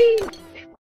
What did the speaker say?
Whee!